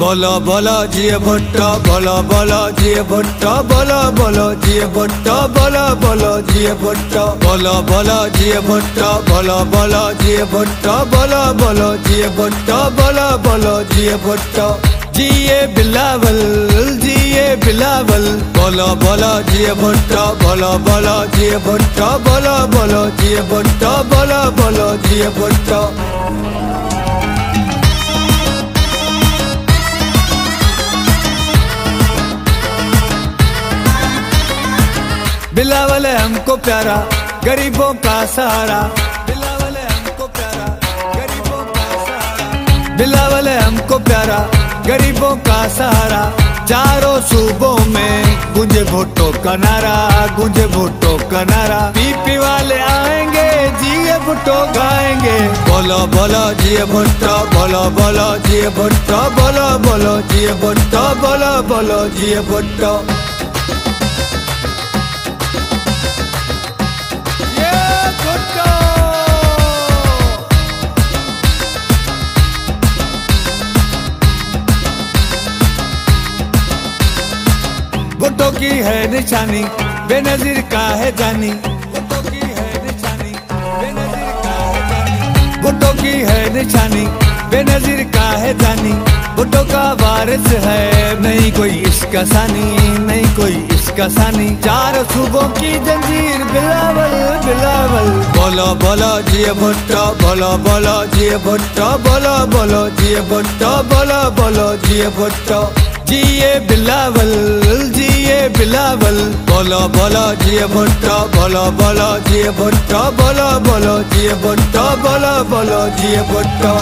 বলো বলো জিয়ে ভুট্টো বলো বলো জিয়ে ভুট্টো বলো বলো জিয়ে ভুট্টো বলো বলো জিয়ে ভুট্টো বলো বলো জিয়ে ভুট্টো বলো বলো জিয়ে ভুট্টো বলো বলো জিয়ে ভুট্টো বলো বলো জিয়ে ভুট্টো জিয়ে बिलावल जिए बिलावल बोलो बोलो जिए भुट्टो बोलो बोलो जिए भुट्टो बोलो बोलो जिए भुट्टो बोलो बोलो जिए भुट्टो बिलावल है हमको प्यारा, गरीबों का सहारा। बिलावल है हमको प्यारा, गरीबों का सहारा। बिलावल है हमको प्यारा, गरीबों का सहारा। चारों सूबों में गुंजे भुट्टो का नारा, गुंजे भुट्टो का नारा। पीपी वाले आएँगे, जिए भुट्टो गाएँगे। बोलो बोलो, जिए भुट्टो, बोलो बोलो, जिए भुट्टो, बोलो बोलो, जिए भुट्टो, बोलो बोलो, जिए भुट्टो। भुट्टो की है निशानी, बेनजीर का है जानी। भुट्टो की है निशानी, बेनजीर का है जानी। भुट्टो की है निशानी, बेनजीर का है जानी। बुटो का वारिस है, नहीं कोई इसका सानी नहीं कोई इसका सानी चार सूबों की जंजीर, बिलावल बिलावल। বলো বলো জিয়ে ভট্ট, বলো বলো জিয়ে ভট্ট, বলো বলো জিয়ে ভট্ট, বলো বলো জিয়ে ভট্ট जिए बिलावल जिए बिलावल बोलो बोलो जिए भुट्टो बोलो बोलो जिए भुट्टो बोलो बोलो जिए भुट्टो बोलो बोलो जिए भुट्टो